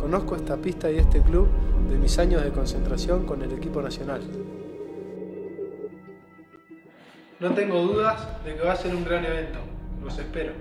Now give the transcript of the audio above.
Conozco esta pista y este club de mis años de concentración con el equipo nacional. No tengo dudas de que va a ser un gran evento. Los espero.